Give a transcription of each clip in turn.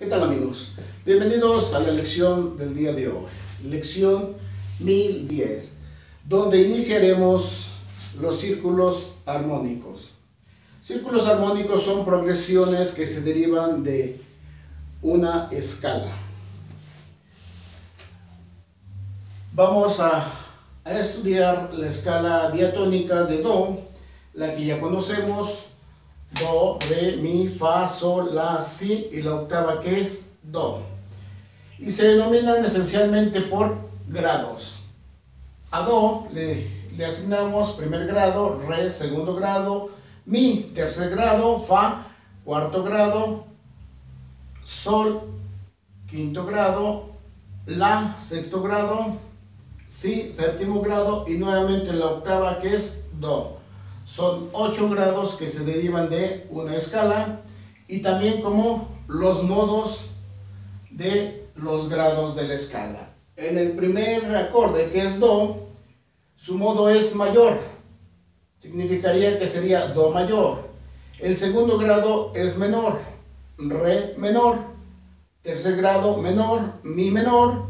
¿Qué tal amigos? Bienvenidos a la lección del día de hoy, lección 1010, donde iniciaremos los círculos armónicos. Círculos armónicos son progresiones que se derivan de una escala. Vamos a, a estudiar la escala diatónica de Do, la que ya conocemos, do, re, mi, fa, sol, la, si y la octava que es do. Y se denominan esencialmente por grados. A do le, le asignamos primer grado, re, segundo grado, mi, tercer grado, fa, cuarto grado, sol, quinto grado, la, sexto grado, si, séptimo grado y nuevamente la octava que es do. Son 8 grados que se derivan de una escala y también como los modos de los grados de la escala. En el primer acorde que es Do, su modo es mayor. Significaría que sería Do mayor. El segundo grado es menor. Re menor. Tercer grado menor. Mi menor.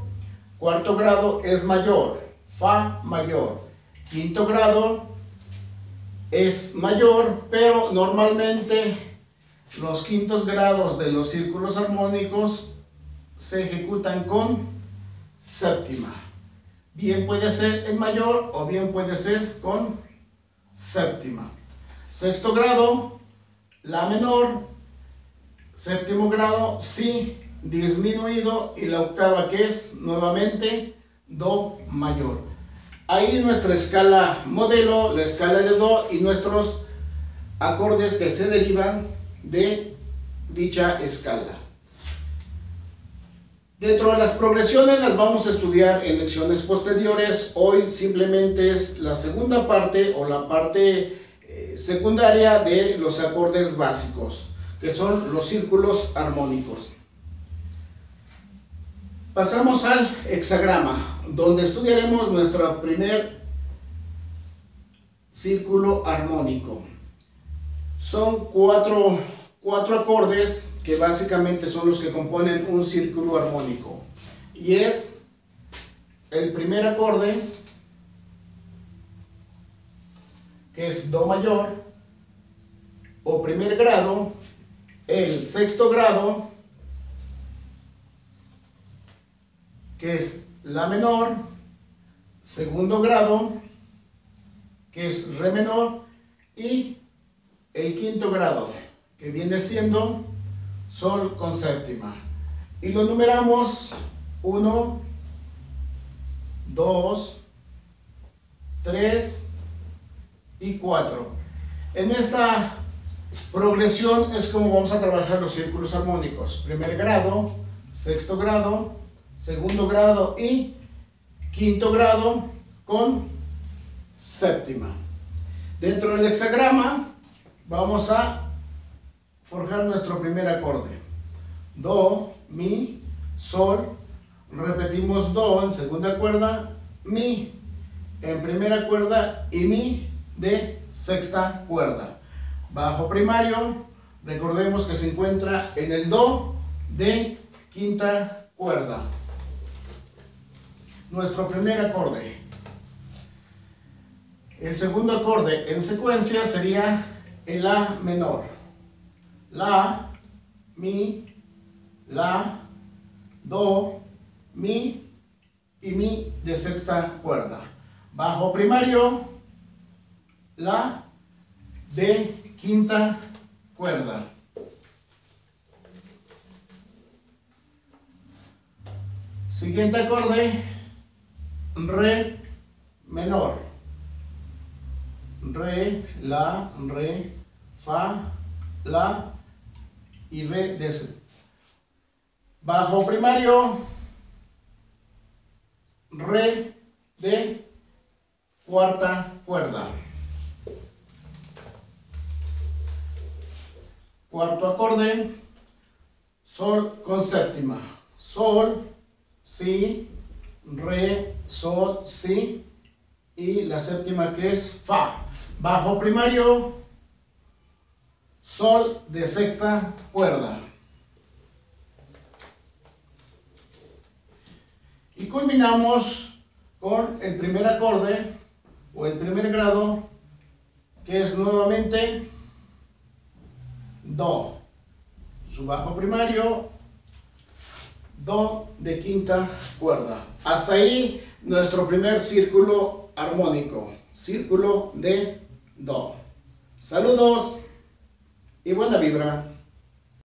Cuarto grado es mayor. Fa mayor. Quinto grado es mayor, pero normalmente los quintos grados de los círculos armónicos se ejecutan con séptima. Bien puede ser en mayor o bien puede ser con séptima. Sexto grado, la menor. Séptimo grado, si disminuido. Y la octava que es nuevamente do mayor. Ahí nuestra escala modelo, la escala de Do y nuestros acordes que se derivan de dicha escala. Dentro de las progresiones las vamos a estudiar en lecciones posteriores. Hoy simplemente es la segunda parte o la parte eh, secundaria de los acordes básicos, que son los círculos armónicos. Pasamos al hexagrama donde estudiaremos nuestro primer círculo armónico. Son cuatro, cuatro acordes que básicamente son los que componen un círculo armónico. Y es el primer acorde, que es Do mayor, o primer grado, el sexto grado, que es la menor, segundo grado, que es re menor, y el quinto grado, que viene siendo sol con séptima. Y lo numeramos 1, 2, 3 y 4. En esta progresión es como vamos a trabajar los círculos armónicos. Primer grado, sexto grado, segundo grado y quinto grado con séptima. Dentro del hexagrama vamos a forjar nuestro primer acorde. Do, mi, sol, repetimos do en segunda cuerda, mi en primera cuerda y mi de sexta cuerda. Bajo primario, recordemos que se encuentra en el do de quinta cuerda nuestro primer acorde. El segundo acorde en secuencia sería el La menor. La, Mi, La, Do, Mi y Mi de sexta cuerda. Bajo primario, La de quinta cuerda. Siguiente acorde, re menor. Re, la, re, fa, la y re de Bajo primario, re de cuarta cuerda. Cuarto acorde, sol con séptima. Sol, si, re, sol, si y la séptima que es fa. Bajo primario, sol de sexta cuerda. Y culminamos con el primer acorde o el primer grado que es nuevamente do. Su bajo primario, Do de quinta cuerda. Hasta ahí nuestro primer círculo armónico, círculo de Do. Saludos y buena vibra.